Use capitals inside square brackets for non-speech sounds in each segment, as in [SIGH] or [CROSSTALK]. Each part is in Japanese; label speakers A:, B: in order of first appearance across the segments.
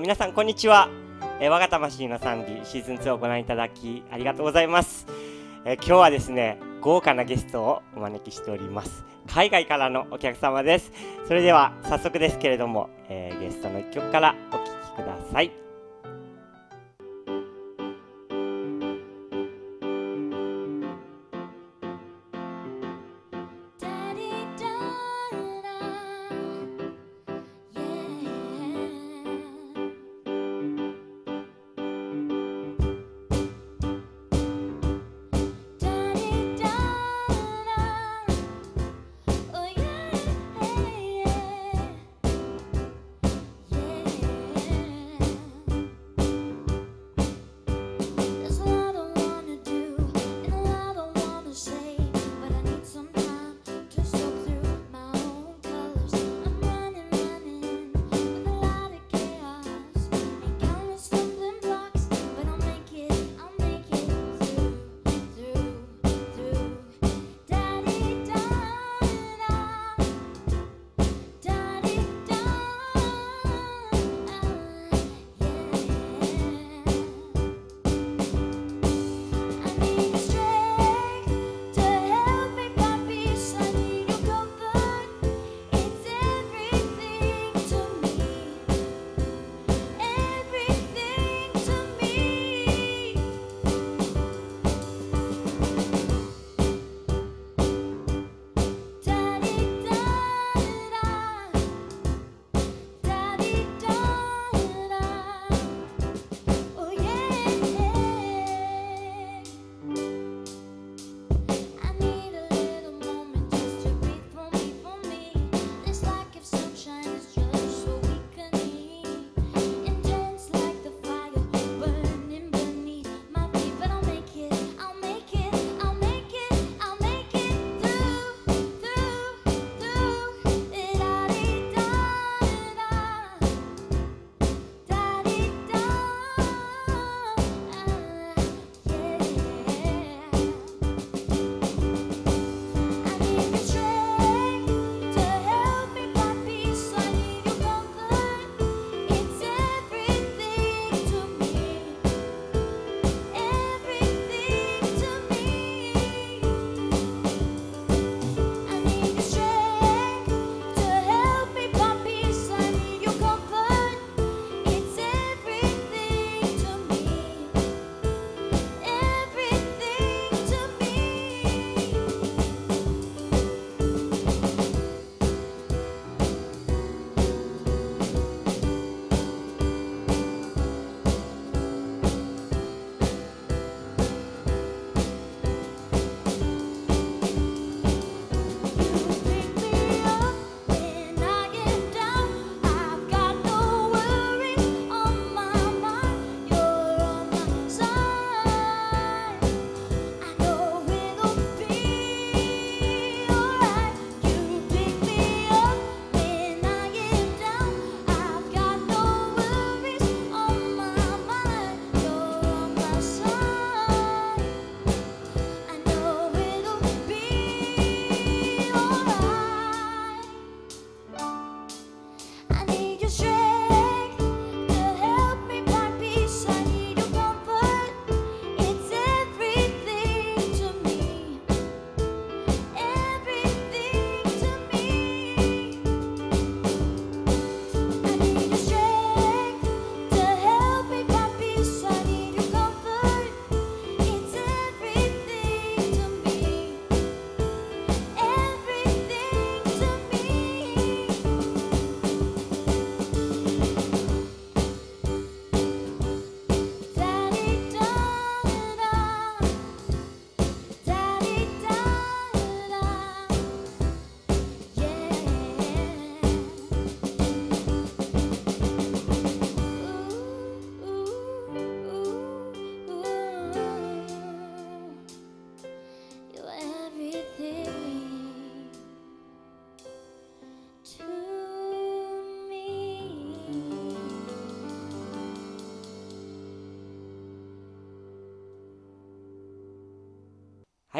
A: ー皆さんこんにちは、えー我が魂の賛美シーズン2をご覧いただきありがとうございます、えー今日はですね豪華なゲストをお招きしております。海外からのお客様です。それでは早速ですけれども、えーゲストの一曲からお聴きください。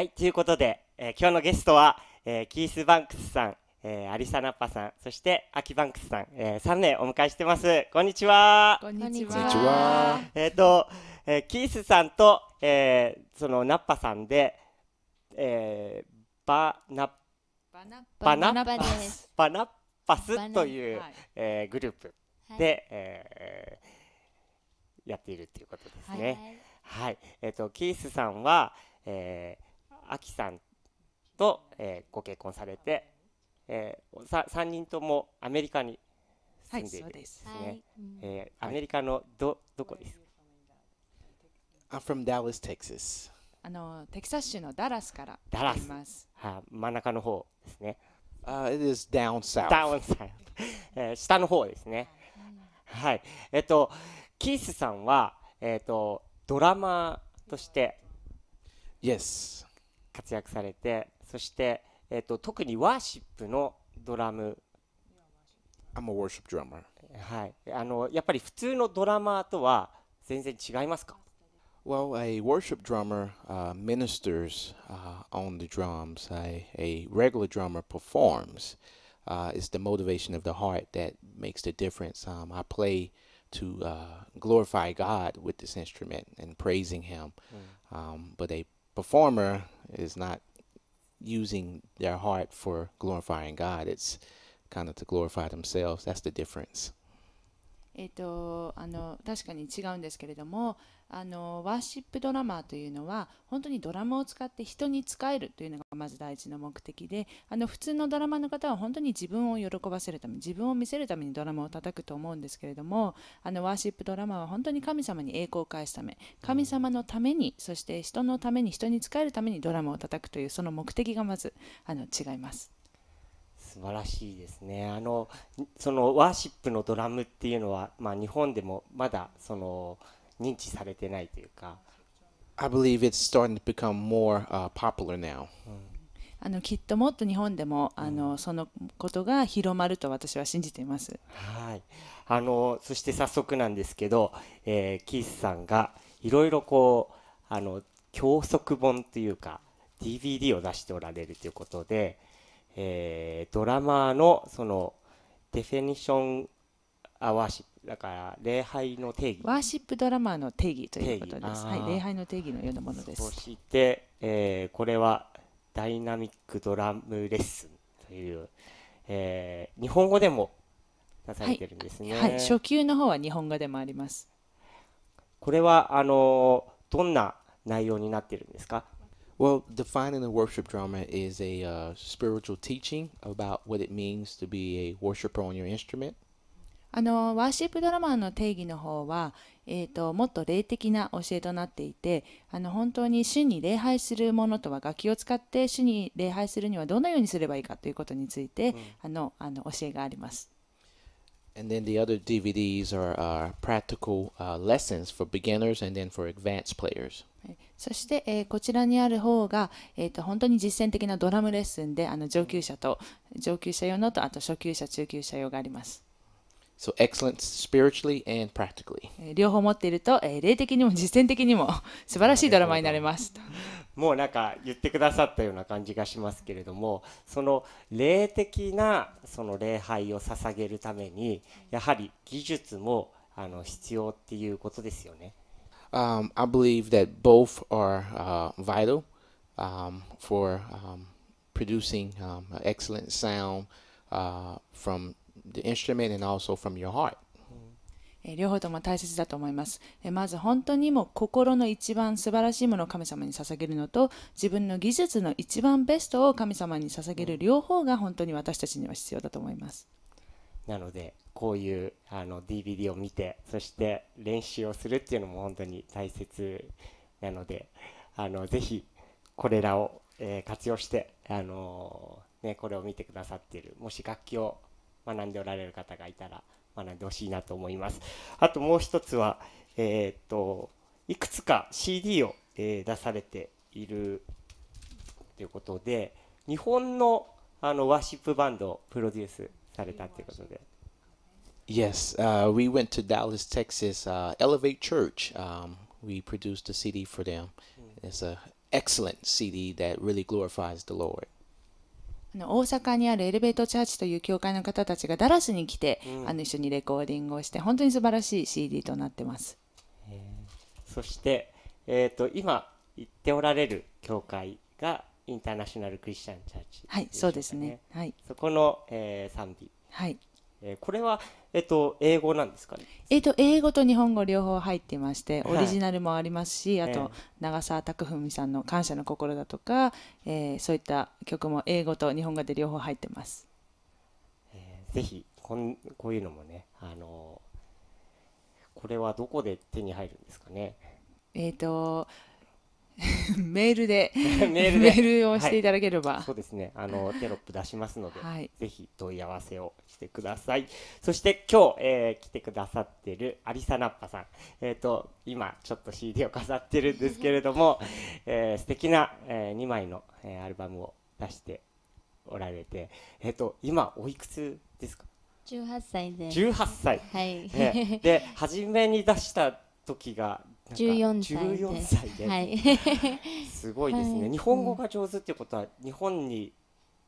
A: はい、ということで、えー今日のゲストは、えーキース・バンクスさん、
B: えー、アリサナッパさん、そしてアキバンクスさん、えー、3名お迎えしてます。こんにちは。
C: こんにち
D: は。
B: えっ、と、えー、キースさんと、えー、そのナッパさんで、えー、バナ
C: バナ
B: バナ
A: バナです。
B: バナッパスという、
C: はい。
B: えーグループ
A: はい。
B: で、えーやっているということですね。はい、えっ、とキースさんは、えー、アキさんと、えーご結婚されて、えー、さ三人ともアメリカに
C: はい、
B: 住んでいる
C: そうです。
A: は
B: ねえーアメリカのどどこです？か。
D: I'm from Dallas, Texas.
C: あのテキサス州のダラスから
B: ダラス
C: 来ます。
B: はい、真ん中の方ですね。
D: Uh, it is down south.
B: ダウンサイド、えー下の方ですね。はい、えっ、とキースさんはえっ、とドラマーとして
D: Yes.
B: 活躍されて、そしてえっ、と特にワーシップのドラム
D: I'm a worship drummer.
B: はい、あのやっぱり普通のドラマーとは全然違いますか
D: Well, a worship drummer uh, ministers uh, on the drums. A, a regular drummer performs. Uh, it's the motivation of the heart that makes the difference. Um, I play to uh, glorify God with this instrument and praising Him. Um, but a performer is not using their heart for glorifying God. It's kind of to glorify themselves. That's the difference.
C: えっ、とあの確かに違うんですけれども、あのワーシップドラマーというのは本当にドラムを使って人に仕えるというのがまず第一の目的で、あの普通のドラマの方は本当に自分を喜ばせるため、自分を見せるためにドラムを叩くと思うんですけれども、あのワーシップドラマーは本当に神様に栄光を返すため、神様のために、そして人のために人に仕えるためにドラムを叩くというその目的がまずあの違います。
B: 素晴らしいですね。あのそのワーシップのドラムっていうのは、まあ、日本でもまだその認知されてないというか、
D: I believe it's starting to become more uh, popular now.
C: あのきっともっと日本でもあのそのことが広まると私は信じています。
B: はい、あのそして早速なんですけど、えーキースさんがいろいろこうあの教則本というか DVD を出しておられるということで、えードラマーのそのデフィニションアワーシップだから礼拝の定義
C: ワーシップドラマーの定義ということです。はい、礼拝の定義のようなものです。
B: そして、えーこれはダイナミックドラムレッスンという、えー日本語でも出されてるんですね。
C: はい、初級の方は日本語でもあります。
B: これはあのどんな内容になってるんですか？
D: Well, defining a worship drummer is a uh, spiritual teaching about what it means to be a worshiper on your instrument.
C: あのワーシップドラマーの定義の方は、えー、ともっと霊的な教えとなっていてあの本当に主に礼拝するものとは楽器を使って主に礼拝するにはどのようにすればいいかということについて、あのあの教えがあります。
D: And then the other DVDs are uh, practical uh, lessons for beginners and then for advanced players.
C: はいそして、えーこちらにある方が、えー、と本当に実践的なドラムレッスンであの上級者と上級者用のとあと初級者中級者用があります、
D: So excellence spiritually and practically.
C: えー両方持っていると、えー霊的にも実践的にも [LAUGHS] 素晴らしいドラマーになれます
B: もうなんか言ってくださったような感じがしますけれどもその霊的なその礼拝を捧げるためにやはり技術もあの必要っていうことですよね。
D: Um, I believe that both are uh, vital um, for um, producing um, excellent sound uh, from the instrument and also from your heart.
C: 両方とも大切だと思います、まず本当にもう心の一番素晴らしいものを神様に捧げるのと自分の技術の一番ベストを神様に捧げる両方が本当に私たちには必要だと思います
B: なのでこういうあの DVD を見てそして練習をするっていうのも本当に大切なのであのぜひこれらを、えー活用して、あのーね、これを見てくださっているもし楽器を学んでおられる方がいたら学んでほしいなと思います。あともう一つは、えーっといくつか CD を、え出されているということで日本のあのワーシップバンドをプロデュースされたということで
D: Yes, uh, we went to Dallas, Texas, uh, Elevate Church. Um, we produced a CD for them. It's a excellent CD that really glorifies the Lord.
C: あの大阪にあるエレベートチャーチという教会の方たちがダラスに来て、
B: うん
C: あの一緒にレコーディングをして本当に素晴らしい CD となってます。
B: そして、えっ、と、今言っておられる教会がインターナショナルクリスチャンチャーチ、
C: はい、そうですね。。はい、
B: そこの、えー賛美。
C: はい。
B: えーこれは、えっ、と、英語なんですかね？
C: えー、と英語と日本語両方入っていまして
B: はい
C: オリジナルもありますし、あ
B: ええ
C: と長澤拓文さんの「感謝の心」だとか、えーそういった曲も英語と日本語で両方入ってます。
B: えーぜひこん、こういうのもね、あのーこれはどこで手に入るんですかね？
C: えっ、と [LAUGHS] メールで [LAUGHS]
B: メールで
C: メールをしていただければ、
B: そうですね、あのテロップ出しますので、
C: はい
B: ぜひ問い合わせをしてください。そして今日、えー来てくださってるアリサナッパさん、えっ、と今ちょっと CD を飾ってるんですけれども、[LAUGHS] えー素敵な、え2枚の、えーアルバムを出しておられて、えっ、と今おいくつですか
E: ？18歳です。
B: ？18歳。
E: はい。
B: ね、で初めに出した時が
E: 14歳
B: 14
E: で。はい。[LAUGHS]
B: すごいですね、
E: はい。
B: 日本語が上手ってことは日本にい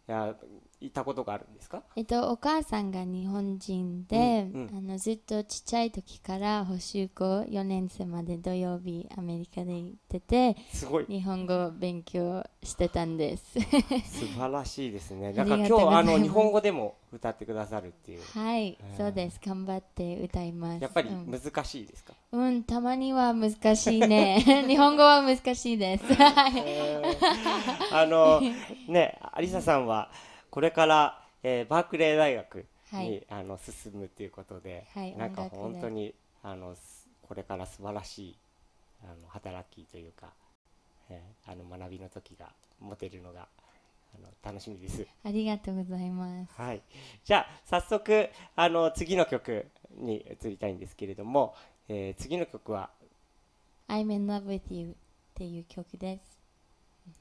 B: やいたことがあるんですか？
E: えっと、お母さんが日本人で、
B: うんうん。
E: あのずっとちっちゃい時から補習校4年生まで土曜日アメリカで行ってて
B: すごい。
E: 日本語を勉強してたんです。
B: 素晴らしいですね。[LAUGHS] なんか
E: あり
B: 今日あの日本語でも歌ってくださるっていう。
E: はい、
B: ー
E: そうです。頑張って歌います。
B: やっぱり
E: うん
B: 難しいですか、
E: うん、たまには難しいね。[LAUGHS] 日本語は難しいです。はい
B: えー。あのねアリサさんはこれから、えーバークレー大学に、
E: はい。
B: あの進むということで、
E: はい
B: なんか本当にあのすこれから素晴らしいあの働きというか、えーあの学びの時が持てるのがあの楽しみです。
E: ありがとうございます。
B: はい、じゃあ早速あの次の曲に移りたいんですけれども、えー次の曲は
E: ？I'm in love with you っていう曲です。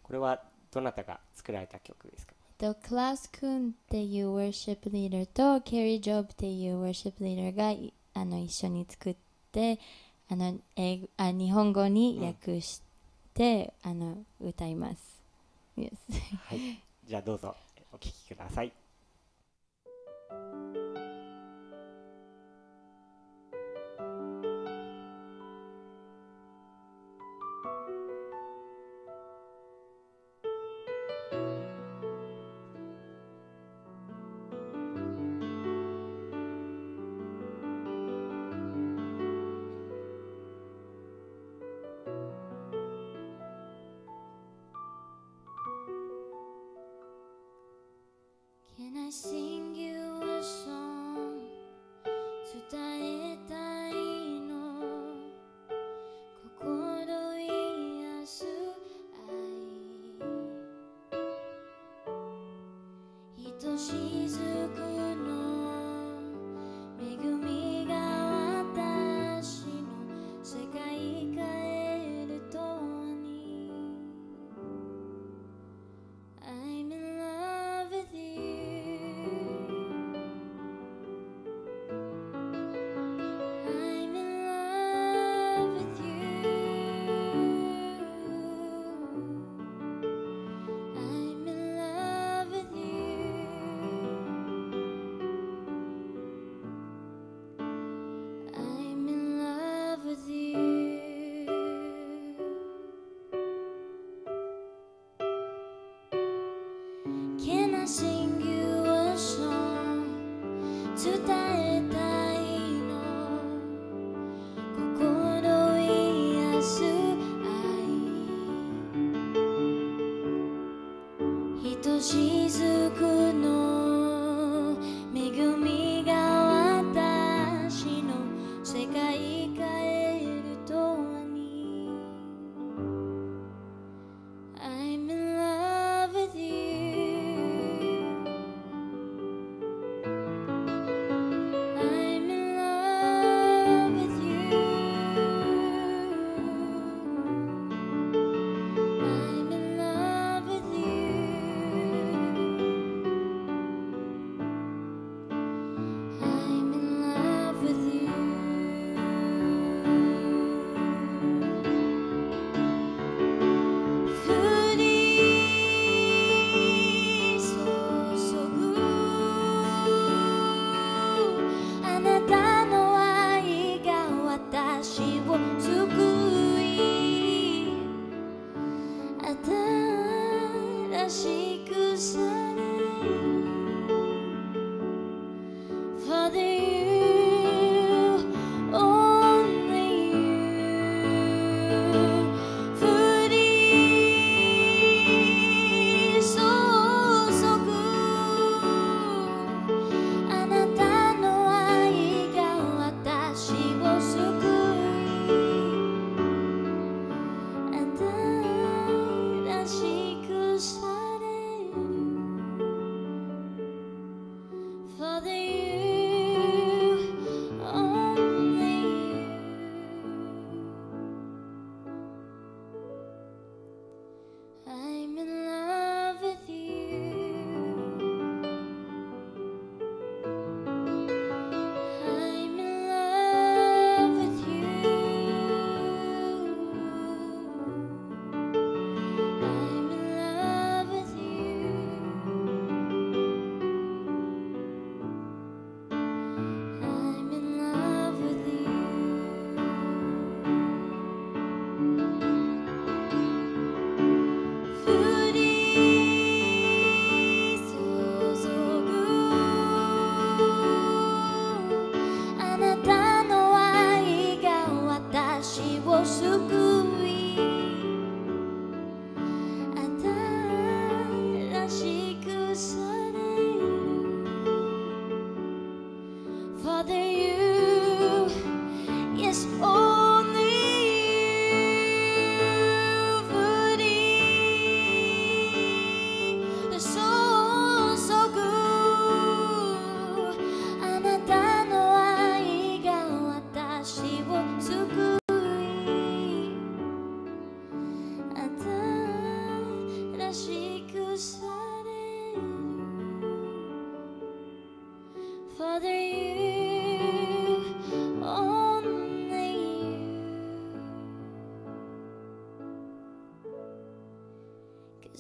B: これはどなたが作られた曲ですか？
E: とクラウス・クンっていう worship leader とケリー・ジョブっていう worship leader がいあの一緒に作ってあの英語あ日本語に訳して、あの歌います。Yes
B: はい、じゃあどうぞお聴きくだ
A: さい。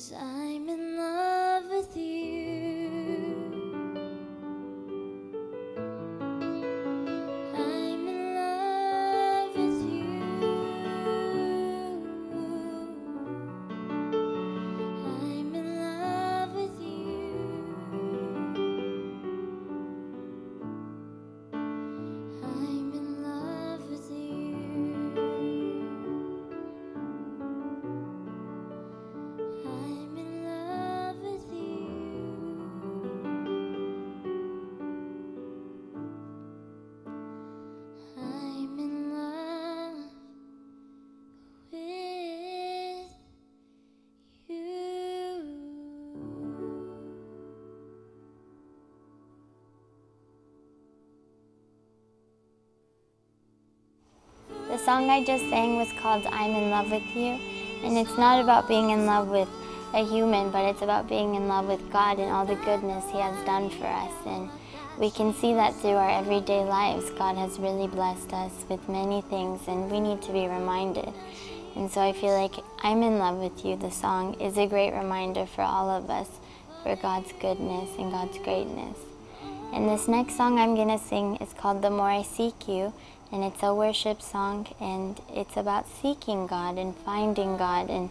A: Cause I'm
F: song I just sang was called I'm in Love with You, and it's not about being in love with a human, but it's about being in love with God and all the goodness He has done for us. And we can see that through our everyday lives. God has really blessed us with many things, and we need to be reminded. And so I feel like I'm in love with you, the song, is a great reminder for all of us for God's goodness and God's greatness. And this next song I'm going to sing is called The More I Seek You, and it's a worship song, and it's about seeking God and finding God. And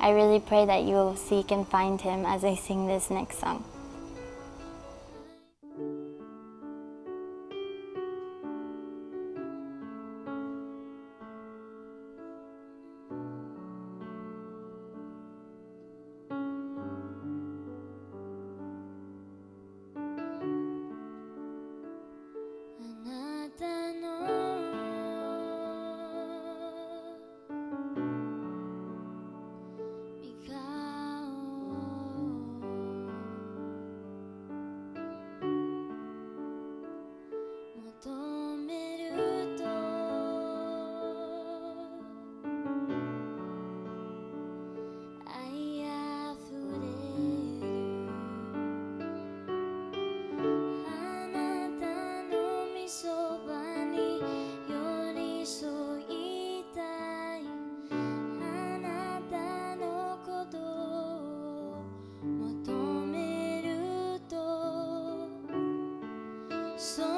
F: I really pray that you will seek and find Him as I sing this next song.
A: そ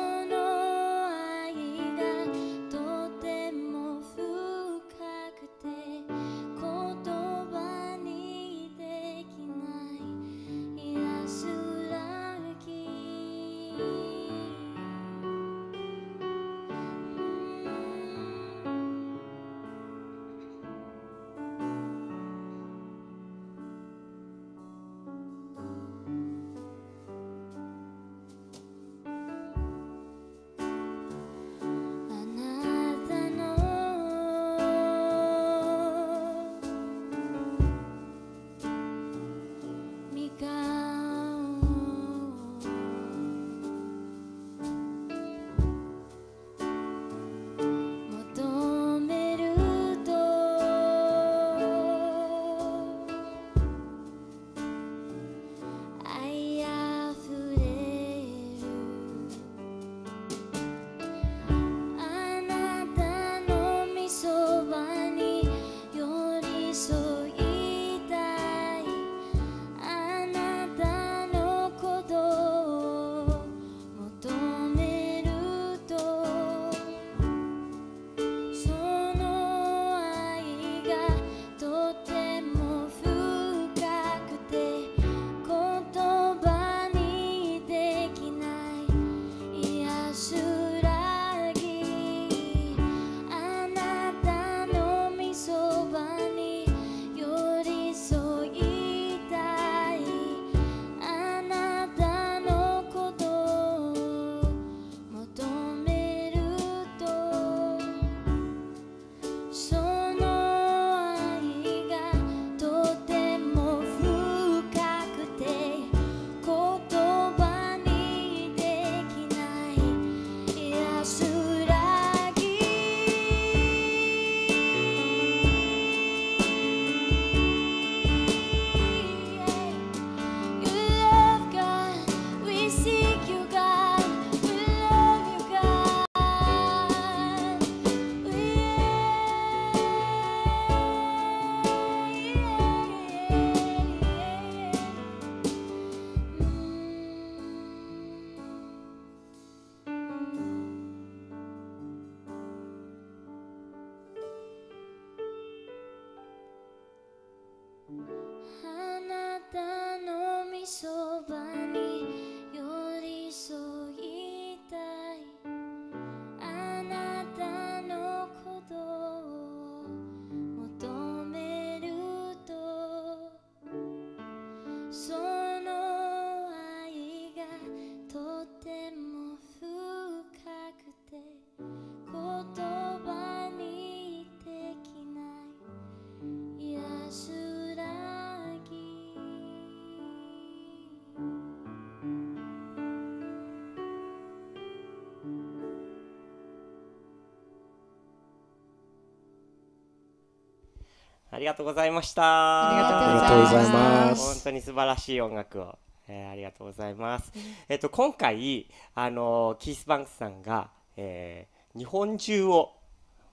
A: あ
B: りがとうございました。
C: ありがとうござい
D: ます
B: 本当に素晴らしい音楽を、えーありがとうございます。えっと今回あのキースバンクさんが、えー日本中を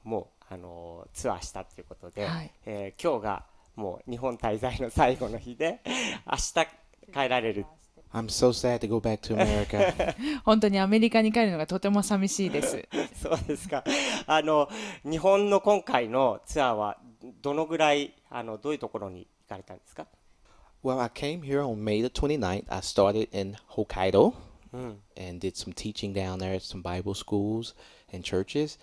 B: もうあのツアーしたということで、
C: はい
B: えー今日がもう日本滞在の最後の日で明日帰られる
D: I'm so sad to go back to America. [LAUGHS]
C: 本当にアメリカに帰るのがとても寂しいです。[LAUGHS]
B: そうですか。あの日本の今回のツアーはどのぐらいあのどういうところに行かれたんですか。
D: well, I came here on May the 29th. I started in Hokkaido
B: うん。
D: and did some teaching down there at some Bible schools and churches.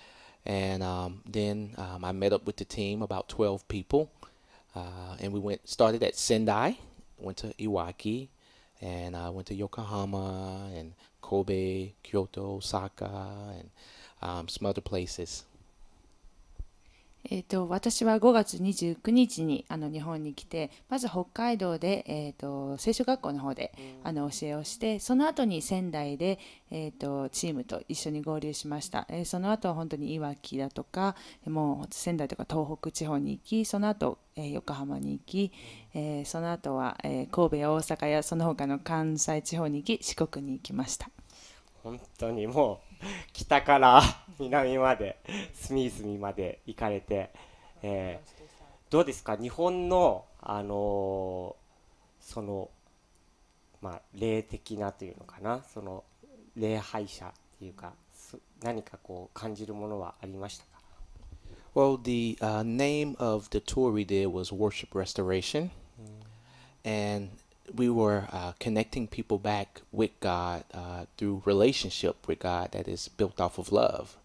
D: And um, then um, I met up with the team, about 12 people. Uh, and we went started at Sendai, went to Iwaki, and I went to Yokohama and Kobe, Kyoto, Osaka, and um, some other places.
C: えー、と私は5月29日にあの日本に来てまず北海道で、えー、と聖書学校の方で、あの教えをしてその後に仙台で、えー、とチームと一緒に合流しました、えーその後は本当にいわきだとかもう仙台とか東北地方に行きその後、えー横浜に行き、えーその後は、えー神戸や大阪やその他の関西地方に行き四国に行きました。
B: 本当にもう [LAUGHS] 北から [LAUGHS] 南まで隅々まで行かれて、えーどうですか？日本のあのーそのまあ霊的なというのかな？その礼拝者っていうかそ何かこう感じるものはありましたか
D: ？Well, the uh, name of the tour we did was Worship Restoration, and we were uh, connecting people back with God uh, through relationship with God that is built off of love.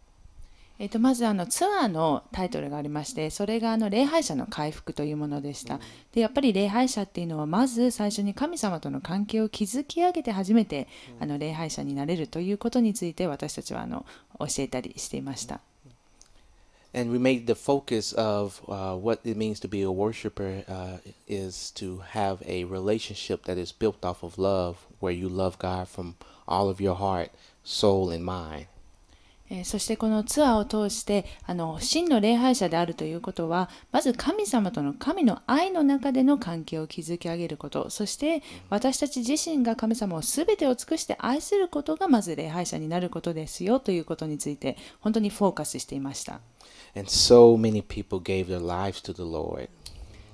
C: え、とまずあのツアーのタイトルがありましてそれがあの礼拝者の回復というものでした、でやっぱり礼拝者っていうのはまず最初に神様との関係を築き上げて初めて、あの礼拝者になれるということについて私たちはあの教えたりしていました、
D: And we made the focus of uh, what it means to be a worshiper uh, is to have a relationship that is built off of love, where you love God from all of your heart, soul, and mind.
C: えそしてこのツアーを通してあの真の礼拝者であるということはまず神様との神の愛の中での関係を築き上げることそして私たち自身が神様を全てを尽くして愛することがまず礼拝者になることですよということについて本当にフォーカスしていました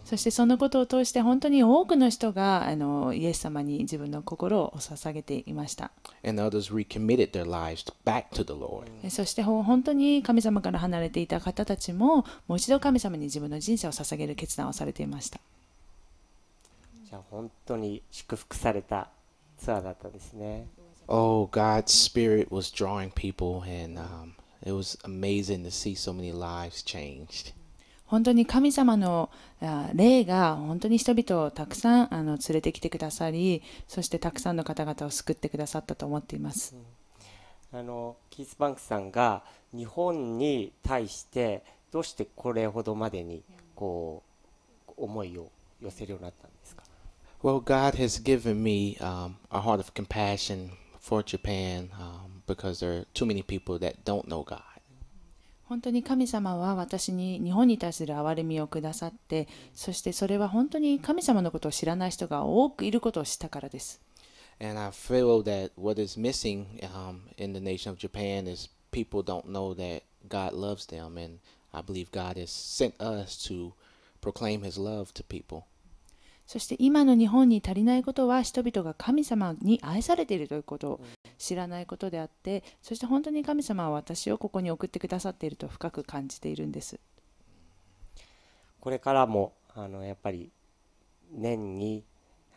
C: そしてそのことを通して本当に多くの人があのイエス様に自分の心をお捧げていました。そして本当に神様から離れていた方たちももう一度神様に自分の人生を捧げる決断をされていました。
B: じゃ本当に祝福されたツアだったですね。
D: Oh, God's Spirit was drawing people and、it was amazing to see so many lives changed.
C: 本当に神様のあ霊が本当に人々をたくさんあの連れてきてくださりそしてたくさんの方々を救ってくださったと思っています。
B: あのキース・バンクさんが日本に対してどうしてこれほどまでにこう思いを寄せるようになったんですか
D: ？Well, God has given me um, a heart of compassion for Japan um, because there are too many people that don't know God.
C: 本当に神様は私に日本に対する憐れみをくださって、そしてそれは本当に神様のことを知らない人が多くいることを知ったからです。そして今の日本に足りないことは人々が神様に愛されているということ。知らないことであってそして本当に神様は私をここに送ってくださっていると深く感じているんです
B: これからもあのやっぱり年に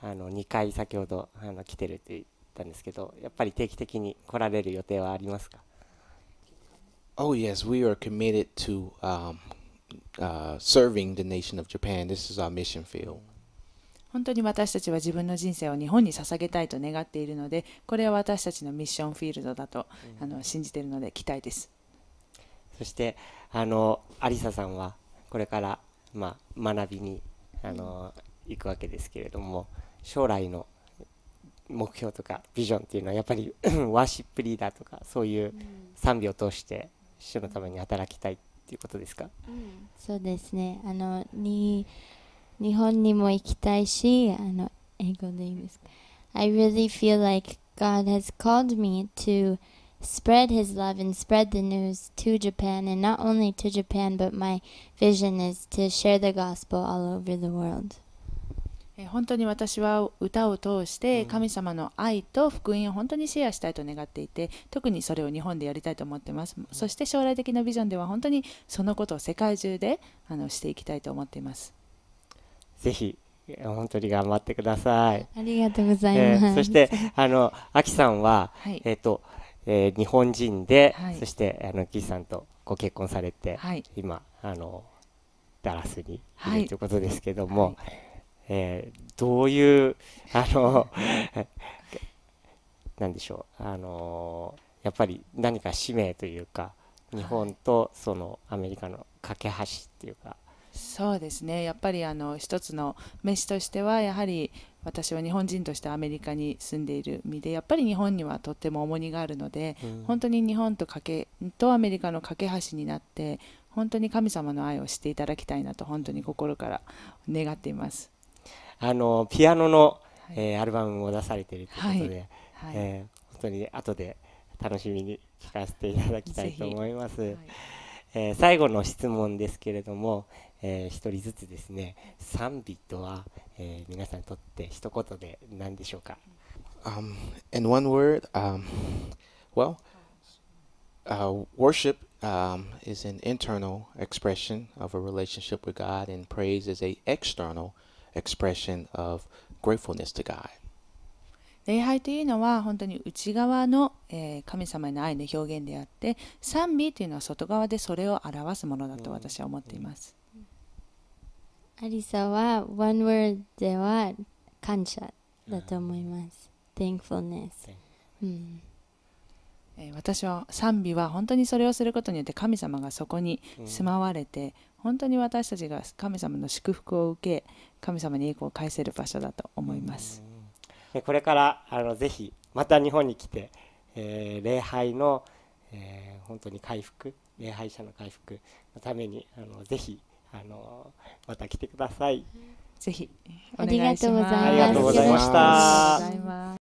B: あの2回先ほどあの来てるって言ったんですけどやっぱり定期的に来られる予定はありますか
D: ？Oh, yes, we are committed to um, uh, serving the nation of Japan. This is our mission field.
C: 本当に私たちは自分の人生を日本に捧げたいと願っているのでこれは私たちのミッションフィールドだと、あの信じているので期待です。
B: そしてあのアリサさんはこれから、まあ、学びにあの行くわけですけれども将来の目標とかビジョンっていうのはやっぱり [CLEARS THROAT] ワーシップリーダーとかそういう賛美を通して主のために働きたいっていうことですか？
E: そうですね。あの、に、日本にも行きたいし、あの、英語でいいですか I really feel like God has called me to spread His love and spread the news to Japan, and not only to Japan, but my vision is to share the gospel all over the world.
C: えー本当に私は歌を通して神様の愛と福音を本当にシェアしたいと願っていて特にそれを日本でやりたいと思ってますそして将来的なビジョンでは本当にそのことを世界中であのしていきたいと思っています
B: ぜひえー本当に頑張ってください。
E: ありがとうござい
B: え
E: ます。
B: ーそしてあのアキさんは、
C: はい。
B: えっ、と、えー日本人で、
C: はい。
B: そしてあのキーさんとご結婚されて、
C: はい。
B: 今あのダラスにい
C: はい。
B: るということですけども、えーどういうあの [LAUGHS] なんでしょうあのやっぱり何か使命というか日本とそのアメリカの架け橋っていうか、
C: そうですね。やっぱりあの一つの飯としてはやはり私は日本人としてアメリカに住んでいる身でやっぱり日本にはとっても重荷があるので、
B: うん。
C: 本当に日本とかけとアメリカの架け橋になって本当に神様の愛をしていただきたいなと本当に心から願っています。
B: あのピアノの、
C: はい。
B: えーアルバムを出されているということで、
C: はい。
B: えー本当に後で楽しみに聞かせていただきたいと思います。
C: はい。
B: えー最後の質問ですけれども、えー一人ずつですね賛美とは、えー皆さんにとって一言で何でしょうか
D: Um, in one word, um, well, uh, worship um, is an internal expression of a relationship with God, and praise is a external expression of gratefulness to God.
C: 礼拝というのは本当に内側の、えー神様への愛の表現であって賛美というのは外側でそれを表すものだと私は思っています。
E: アリサは one word では感謝だと思います。thankfulness。うん。
C: えー私は賛美は本当にそれをすることによって神様がそこに住まわれて、本当に私たちが神様の祝福を受け神様に栄光を返せる場所だと思います。
B: でこれからあのぜひまた日本に来て、えー礼拝の、えー本当に回復礼拝者の回復のためにあのぜひあのまた来てください。
C: ぜひお
E: ありが。とうございます
B: ありがとうございました
C: ありがとうございます。